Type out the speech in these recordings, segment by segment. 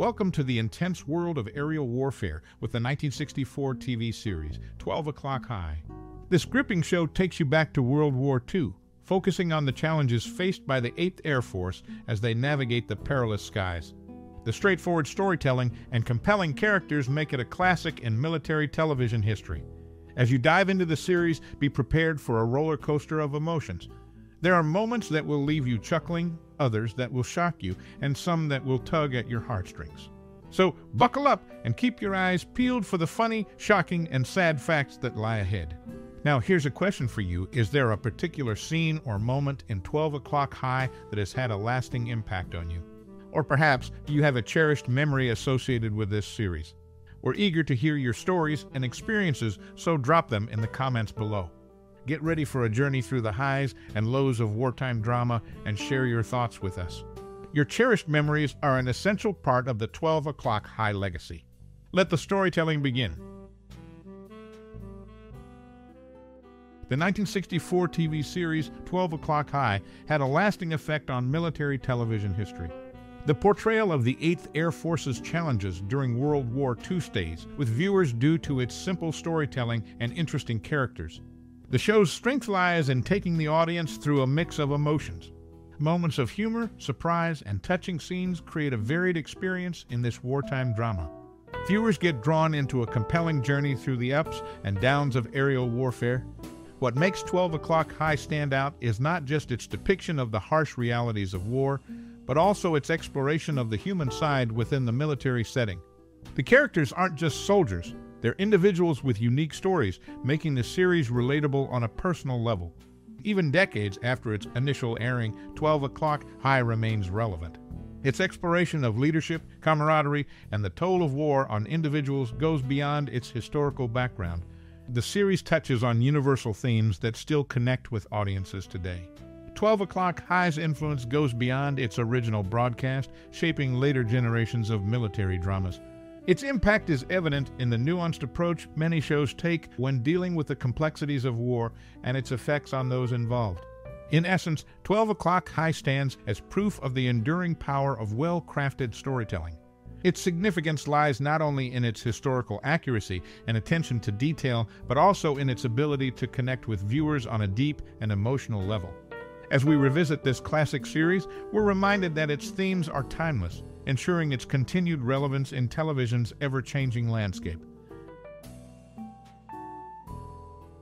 Welcome to the intense world of aerial warfare with the 1964 TV series, 12 O'Clock High. This gripping show takes you back to World War II, focusing on the challenges faced by the 8th Air Force as they navigate the perilous skies. The straightforward storytelling and compelling characters make it a classic in military television history. As you dive into the series, be prepared for a roller coaster of emotions. There are moments that will leave you chuckling, others that will shock you, and some that will tug at your heartstrings. So buckle up and keep your eyes peeled for the funny, shocking, and sad facts that lie ahead. Now, here's a question for you Is there a particular scene or moment in 12 o'clock high that has had a lasting impact on you? Or perhaps do you have a cherished memory associated with this series? We're eager to hear your stories and experiences, so drop them in the comments below. Get ready for a journey through the highs and lows of wartime drama and share your thoughts with us. Your cherished memories are an essential part of the 12 o'clock high legacy. Let the storytelling begin. The 1964 TV series 12 O'Clock High had a lasting effect on military television history. The portrayal of the 8th Air Force's challenges during World War II stays with viewers due to its simple storytelling and interesting characters. The show's strength lies in taking the audience through a mix of emotions. Moments of humor, surprise, and touching scenes create a varied experience in this wartime drama. Viewers get drawn into a compelling journey through the ups and downs of aerial warfare. What makes 12 O'Clock High stand out is not just its depiction of the harsh realities of war, but also its exploration of the human side within the military setting. The characters aren't just soldiers, they're individuals with unique stories, making the series relatable on a personal level. Even decades after its initial airing, 12 O'Clock High remains relevant. Its exploration of leadership, camaraderie, and the toll of war on individuals goes beyond its historical background. The series touches on universal themes that still connect with audiences today. 12 O'Clock High's influence goes beyond its original broadcast, shaping later generations of military dramas. Its impact is evident in the nuanced approach many shows take when dealing with the complexities of war and its effects on those involved. In essence, 12 O'Clock High stands as proof of the enduring power of well crafted storytelling. Its significance lies not only in its historical accuracy and attention to detail, but also in its ability to connect with viewers on a deep and emotional level. As we revisit this classic series, we're reminded that its themes are timeless, ensuring its continued relevance in television's ever changing landscape.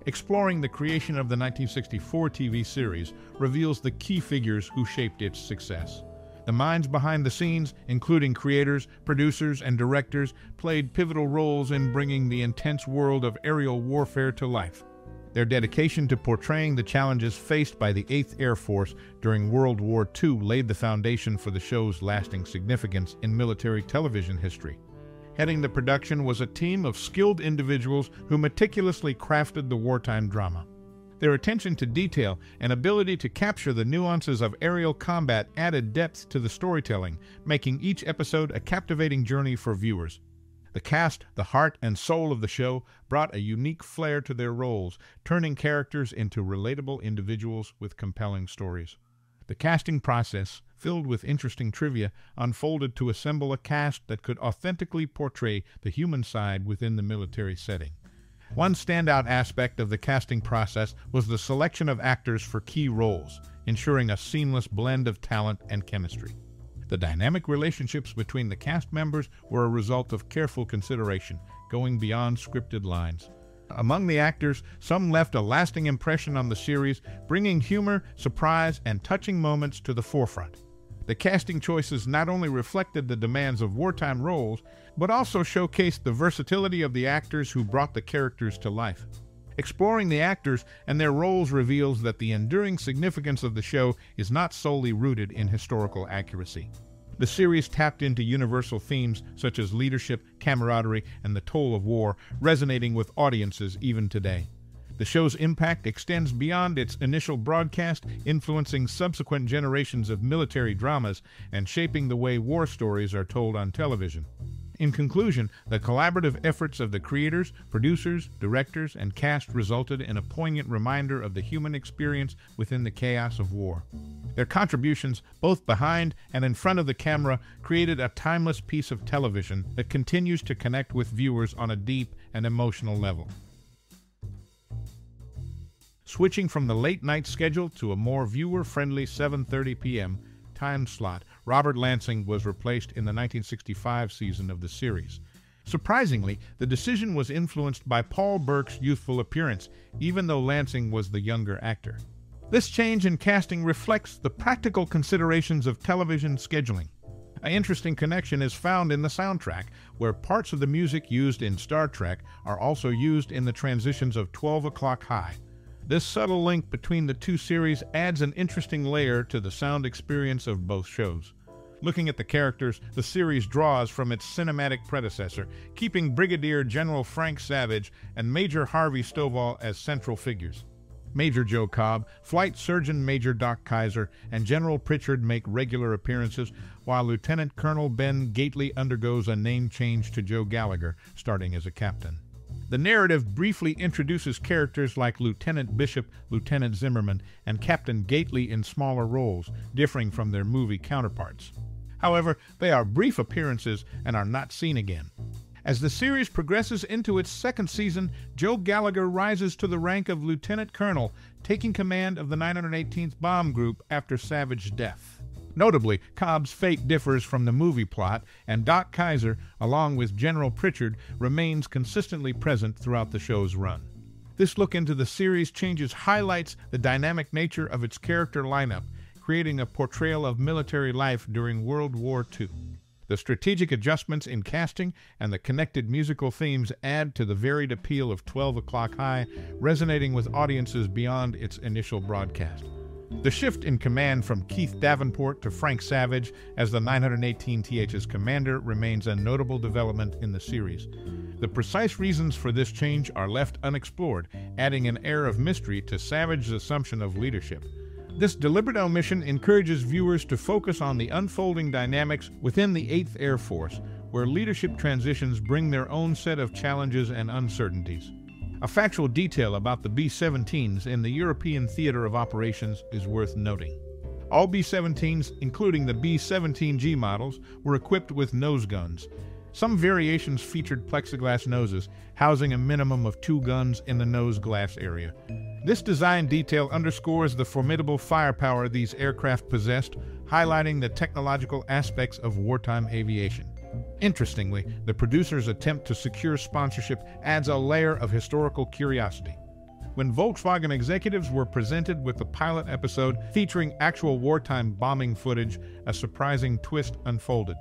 Exploring the creation of the 1964 TV series reveals the key figures who shaped its success. The minds behind the scenes, including creators, producers, and directors, played pivotal roles in bringing the intense world of aerial warfare to life. Their dedication to portraying the challenges faced by the 8th Air Force during World War II laid the foundation for the show's lasting significance in military television history. Heading the production was a team of skilled individuals who meticulously crafted the wartime drama. Their attention to detail and ability to capture the nuances of aerial combat added depth to the storytelling, making each episode a captivating journey for viewers. The cast, the heart and soul of the show, brought a unique flair to their roles, turning characters into relatable individuals with compelling stories. The casting process, filled with interesting trivia, unfolded to assemble a cast that could authentically portray the human side within the military setting. One standout aspect of the casting process was the selection of actors for key roles, ensuring a seamless blend of talent and chemistry. The dynamic relationships between the cast members were a result of careful consideration, going beyond scripted lines. Among the actors, some left a lasting impression on the series, bringing humor, surprise, and touching moments to the forefront. The casting choices not only reflected the demands of wartime roles, but also showcased the versatility of the actors who brought the characters to life. Exploring the actors and their roles reveals that the enduring significance of the show is not solely rooted in historical accuracy. The series tapped into universal themes such as leadership, camaraderie, and the toll of war, resonating with audiences even today. The show's impact extends beyond its initial broadcast, influencing subsequent generations of military dramas and shaping the way war stories are told on television. In conclusion, the collaborative efforts of the creators, producers, directors, and cast resulted in a poignant reminder of the human experience within the chaos of war. Their contributions, both behind and in front of the camera, created a timeless piece of television that continues to connect with viewers on a deep and emotional level. Switching from the late night schedule to a more viewer-friendly 7:30 p.m. time slot, Robert Lansing was replaced in the 1965 season of the series. Surprisingly, the decision was influenced by Paul Burke's youthful appearance, even though Lansing was the younger actor. This change in casting reflects the practical considerations of television scheduling. An interesting connection is found in the soundtrack, where parts of the music used in Star Trek are also used in the transitions of 12 O'Clock High. This subtle link between the two series adds an interesting layer to the sound experience of both shows. Looking at the characters, the series draws from its cinematic predecessor, keeping Brigadier General Frank Savage and Major Harvey Stovall as central figures. Major Joe Cobb, Flight Surgeon Major Doc Kaiser, and General Pritchard make regular appearances, while Lieutenant Colonel Ben Gately undergoes a name change to Joe Gallagher, starting as a captain. The narrative briefly introduces characters like Lieutenant Bishop, Lieutenant Zimmerman, and Captain Gately in smaller roles, differing from their movie counterparts. However, they are brief appearances and are not seen again. As the series progresses into its second season, Joe Gallagher rises to the rank of lieutenant colonel, taking command of the 918th Bomb Group after Savage's death. Notably, Cobb's fate differs from the movie plot, and Doc Kaiser, along with General Pritchard, remains consistently present throughout the show's run. This look into the series changes highlights the dynamic nature of its character lineup, creating a portrayal of military life during World War II. The strategic adjustments in casting and the connected musical themes add to the varied appeal of 12 O'Clock High, resonating with audiences beyond its initial broadcast. The shift in command from Keith Davenport to Frank Savage as the 918th's commander remains a notable development in the series. The precise reasons for this change are left unexplored, adding an air of mystery to Savage's assumption of leadership. This deliberate omission encourages viewers to focus on the unfolding dynamics within the 8th Air Force, where leadership transitions bring their own set of challenges and uncertainties. A factual detail about the B 17s in the European theater of operations is worth noting. All B 17s, including the B 17G models, were equipped with nose guns. Some variations featured plexiglass noses, housing a minimum of two guns in the nose glass area. This design detail underscores the formidable firepower these aircraft possessed, highlighting the technological aspects of wartime aviation. Interestingly, the producer's attempt to secure sponsorship adds a layer of historical curiosity. When Volkswagen executives were presented with the pilot episode featuring actual wartime bombing footage, a surprising twist unfolded.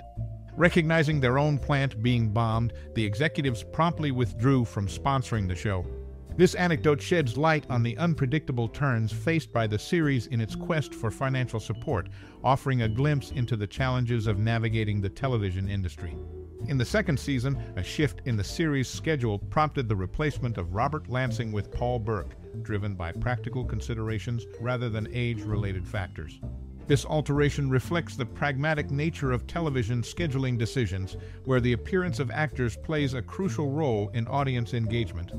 Recognizing their own plant being bombed, the executives promptly withdrew from sponsoring the show. This anecdote sheds light on the unpredictable turns faced by the series in its quest for financial support, offering a glimpse into the challenges of navigating the television industry. In the second season, a shift in the series schedule prompted the replacement of Robert Lansing with Paul Burke, driven by practical considerations rather than age-related factors. This alteration reflects the pragmatic nature of television scheduling decisions, where the appearance of actors plays a crucial role in audience engagement.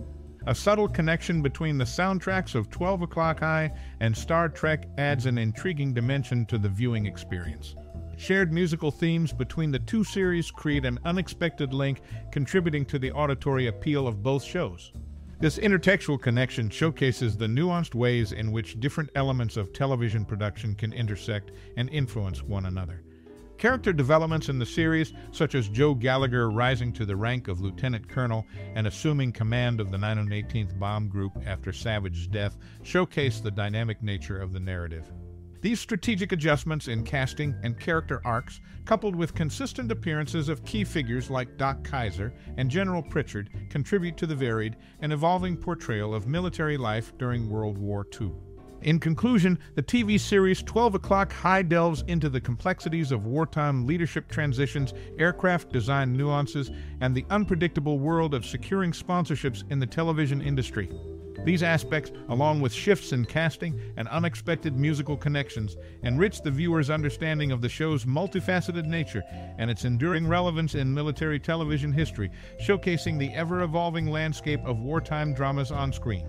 A subtle connection between the soundtracks of 12 O'Clock High and Star Trek adds an intriguing dimension to the viewing experience. Shared musical themes between the two series create an unexpected link, contributing to the auditory appeal of both shows. This intertextual connection showcases the nuanced ways in which different elements of television production can intersect and influence one another. Character developments in the series, such as Joe Gallagher rising to the rank of lieutenant colonel and assuming command of the 918th Bomb Group after Savage's death, showcase the dynamic nature of the narrative. These strategic adjustments in casting and character arcs, coupled with consistent appearances of key figures like Doc Kaiser and General Pritchard, contribute to the varied and evolving portrayal of military life during World War II. In conclusion, the TV series 12 O'Clock High delves into the complexities of wartime leadership transitions, aircraft design nuances, and the unpredictable world of securing sponsorships in the television industry. These aspects, along with shifts in casting and unexpected musical connections, enrich the viewer's understanding of the show's multifaceted nature and its enduring relevance in military television history, showcasing the ever evolving landscape of wartime dramas on screen.